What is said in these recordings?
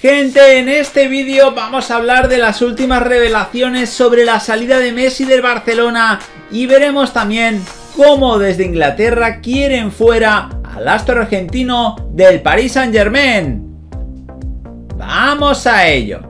Gente, en este vídeo vamos a hablar de las últimas revelaciones sobre la salida de Messi del Barcelona y veremos también cómo desde Inglaterra quieren fuera al astro argentino del Paris Saint Germain. ¡Vamos a ello!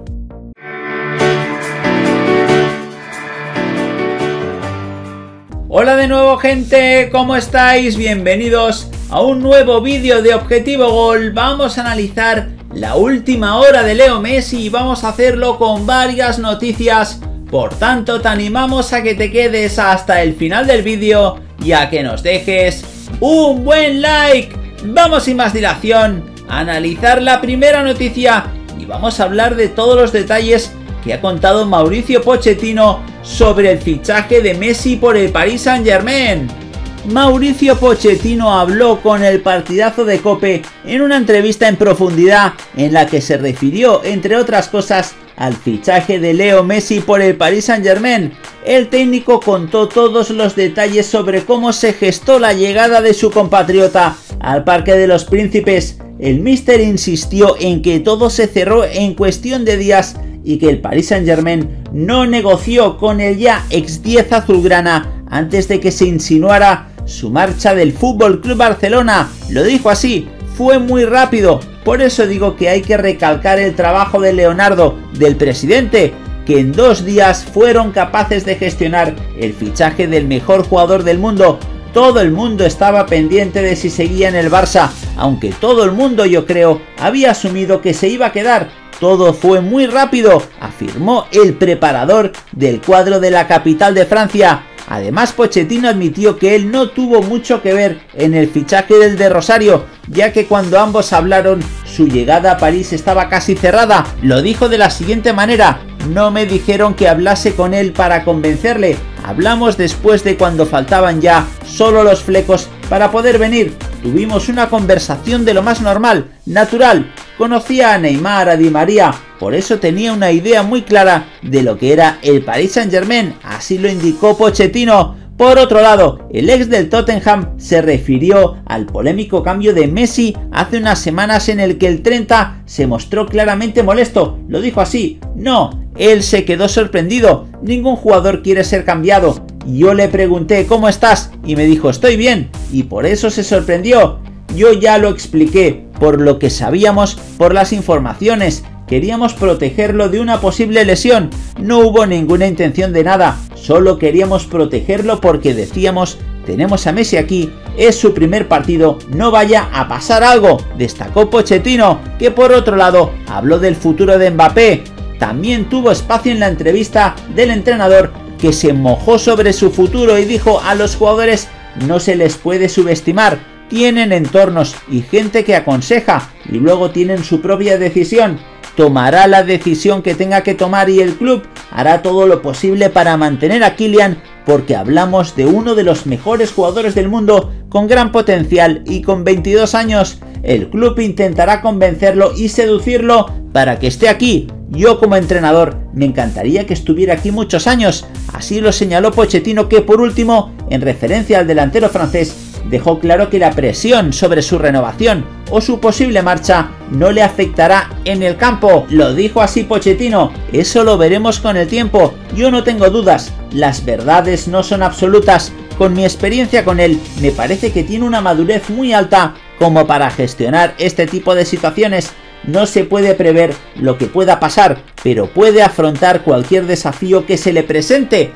Hola de nuevo gente, ¿cómo estáis? Bienvenidos a un nuevo vídeo de Objetivo Gol. Vamos a analizar la última hora de Leo Messi y vamos a hacerlo con varias noticias. Por tanto, te animamos a que te quedes hasta el final del vídeo y a que nos dejes un buen like. Vamos sin más dilación a analizar la primera noticia y vamos a hablar de todos los detalles que ha contado Mauricio Pochettino sobre el fichaje de Messi por el Paris Saint Germain. Mauricio Pochettino habló con el partidazo de Cope en una entrevista en profundidad en la que se refirió, entre otras cosas, al fichaje de Leo Messi por el Paris Saint Germain. El técnico contó todos los detalles sobre cómo se gestó la llegada de su compatriota al Parque de los Príncipes. El míster insistió en que todo se cerró en cuestión de días y que el Paris Saint Germain no negoció con el ya ex 10 azulgrana antes de que se insinuara su marcha del Fútbol Club Barcelona. Lo dijo así, fue muy rápido. Por eso digo que hay que recalcar el trabajo de Leonardo, del presidente, que en dos días fueron capaces de gestionar el fichaje del mejor jugador del mundo. Todo el mundo estaba pendiente de si seguía en el Barça, aunque todo el mundo yo creo había asumido que se iba a quedar. Todo fue muy rápido, afirmó el preparador del cuadro de la capital de Francia. Además, Pochettino admitió que él no tuvo mucho que ver en el fichaje del de Rosario, ya que cuando ambos hablaron, su llegada a París estaba casi cerrada. Lo dijo de la siguiente manera, no me dijeron que hablase con él para convencerle, hablamos después de cuando faltaban ya solo los flecos para poder venir. Tuvimos una conversación de lo más normal, natural. Conocía a Neymar, a Di María, por eso tenía una idea muy clara de lo que era el Paris Saint Germain, así lo indicó Pochettino. Por otro lado, el ex del Tottenham se refirió al polémico cambio de Messi hace unas semanas en el que el 30 se mostró claramente molesto. Lo dijo así, no, él se quedó sorprendido, ningún jugador quiere ser cambiado. Yo le pregunté ¿cómo estás? y me dijo estoy bien, y por eso se sorprendió. Yo ya lo expliqué, por lo que sabíamos, por las informaciones, queríamos protegerlo de una posible lesión. No hubo ninguna intención de nada, solo queríamos protegerlo porque decíamos, tenemos a Messi aquí, es su primer partido, no vaya a pasar algo, destacó Pochettino, que por otro lado habló del futuro de Mbappé. También tuvo espacio en la entrevista del entrenador que se mojó sobre su futuro y dijo a los jugadores no se les puede subestimar, tienen entornos y gente que aconseja y luego tienen su propia decisión tomará la decisión que tenga que tomar y el club hará todo lo posible para mantener a Kylian porque hablamos de uno de los mejores jugadores del mundo con gran potencial y con 22 años. El club intentará convencerlo y seducirlo para que esté aquí. Yo como entrenador me encantaría que estuviera aquí muchos años. Así lo señaló Pochettino que por último, en referencia al delantero francés, dejó claro que la presión sobre su renovación o su posible marcha no le afectará en el campo. Lo dijo así Pochettino, eso lo veremos con el tiempo, yo no tengo dudas, las verdades no son absolutas. Con mi experiencia con él, me parece que tiene una madurez muy alta como para gestionar este tipo de situaciones. No se puede prever lo que pueda pasar, pero puede afrontar cualquier desafío que se le presente.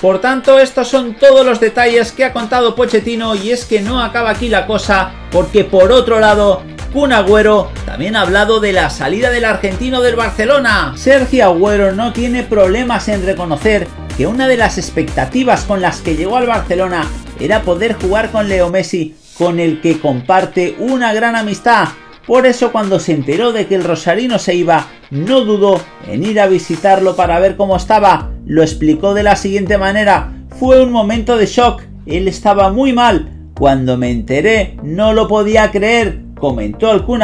Por tanto, estos son todos los detalles que ha contado Pochettino y es que no acaba aquí la cosa, porque por otro lado, Kun Agüero también ha hablado de la salida del argentino del Barcelona. Sergio Agüero no tiene problemas en reconocer que una de las expectativas con las que llegó al Barcelona era poder jugar con Leo Messi, con el que comparte una gran amistad. Por eso cuando se enteró de que el Rosarino se iba, no dudó en ir a visitarlo para ver cómo estaba. Lo explicó de la siguiente manera, fue un momento de shock, él estaba muy mal. Cuando me enteré, no lo podía creer, comentó el Kun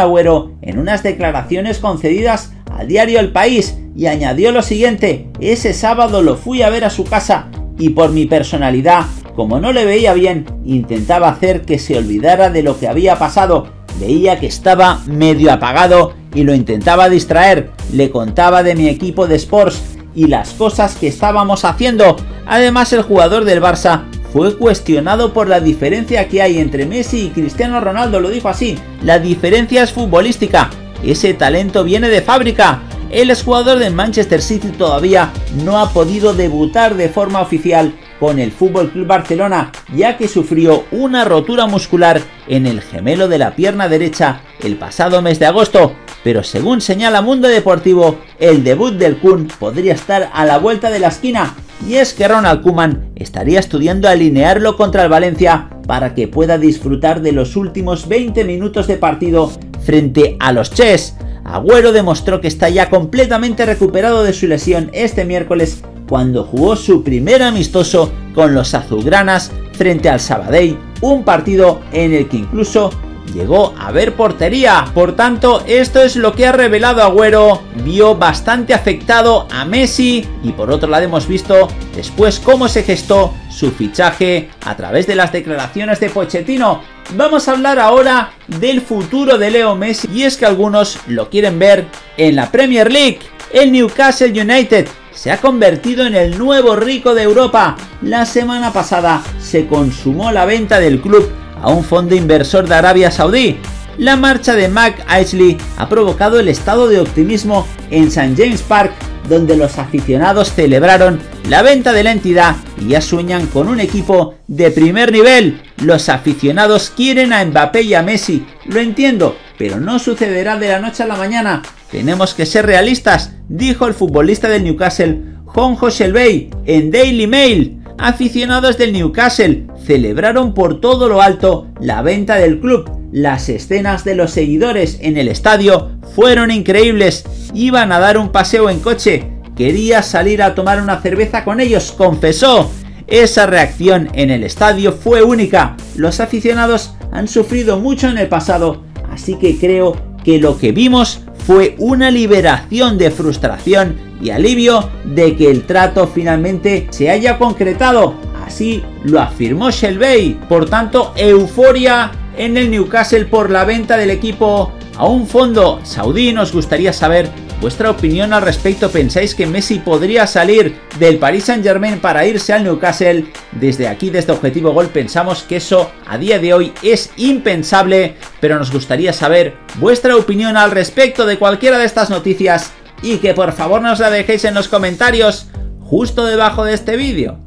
en unas declaraciones concedidas al diario El País y añadió lo siguiente, ese sábado lo fui a ver a su casa y por mi personalidad, como no le veía bien, intentaba hacer que se olvidara de lo que había pasado. Veía que estaba medio apagado y lo intentaba distraer, le contaba de mi equipo de sports y las cosas que estábamos haciendo. Además el jugador del Barça fue cuestionado por la diferencia que hay entre Messi y Cristiano Ronaldo, lo dijo así, la diferencia es futbolística, ese talento viene de fábrica. El exjugador del Manchester City todavía no ha podido debutar de forma oficial con el Fútbol Club Barcelona, ya que sufrió una rotura muscular en el gemelo de la pierna derecha el pasado mes de agosto, pero según señala Mundo Deportivo, el debut del Kun podría estar a la vuelta de la esquina, y es que Ronald Koeman estaría estudiando alinearlo contra el Valencia para que pueda disfrutar de los últimos 20 minutos de partido frente a los Chess. Agüero demostró que está ya completamente recuperado de su lesión este miércoles cuando jugó su primer amistoso con los azulgranas frente al Sabadell, un partido en el que incluso llegó a ver portería. Por tanto, esto es lo que ha revelado Agüero. Vio bastante afectado a Messi y por otro lado hemos visto después cómo se gestó su fichaje a través de las declaraciones de Pochettino. Vamos a hablar ahora del futuro de Leo Messi y es que algunos lo quieren ver en la Premier League. El Newcastle United se ha convertido en el nuevo rico de Europa. La semana pasada se consumó la venta del club a un fondo inversor de Arabia Saudí. La marcha de Mac Aisley ha provocado el estado de optimismo en St. James Park, donde los aficionados celebraron la venta de la entidad y ya sueñan con un equipo de primer nivel. Los aficionados quieren a Mbappé y a Messi, lo entiendo, pero no sucederá de la noche a la mañana. Tenemos que ser realistas, dijo el futbolista del Newcastle, Jonjo Shelby, en Daily Mail. Aficionados del Newcastle celebraron por todo lo alto la venta del club. Las escenas de los seguidores en el estadio fueron increíbles. Iban a dar un paseo en coche. Quería salir a tomar una cerveza con ellos, confesó. Esa reacción en el estadio fue única. Los aficionados han sufrido mucho en el pasado, así que creo que lo que vimos fue una liberación de frustración y alivio de que el trato finalmente se haya concretado. Así lo afirmó Shelby. Por tanto, euforia en el Newcastle por la venta del equipo a un fondo saudí. Nos gustaría saber vuestra opinión al respecto. ¿Pensáis que Messi podría salir del Paris Saint Germain para irse al Newcastle? Desde aquí, desde Objetivo Gol, pensamos que eso a día de hoy es impensable, pero nos gustaría saber vuestra opinión al respecto de cualquiera de estas noticias y que por favor nos la dejéis en los comentarios justo debajo de este vídeo.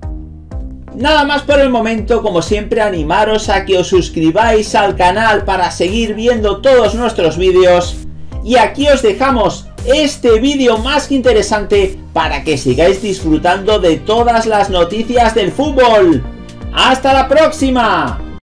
Nada más por el momento, como siempre animaros a que os suscribáis al canal para seguir viendo todos nuestros vídeos. Y aquí os dejamos este vídeo más que interesante para que sigáis disfrutando de todas las noticias del fútbol. ¡Hasta la próxima!